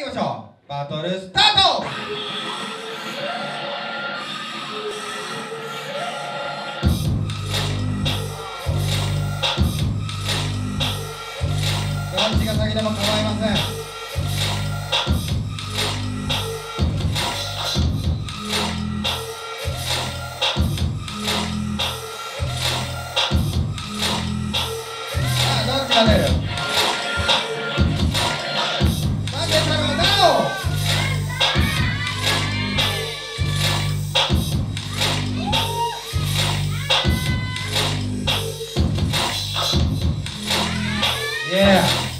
きましょう。バトルスタート。どっちが先でも構いません。さ Yeah.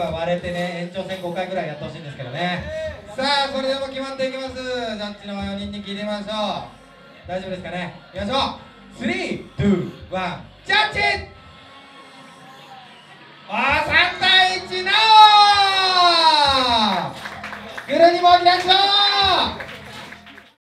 ば割れてね延長戦5回ぐらいやってほしいんですけどねさあそれでも決まっていきますジャッジの4人に聞いてみましょう大丈夫ですかねいきましょう3、2、1ジャッジ。おー3対1のグルにも起きなくしょ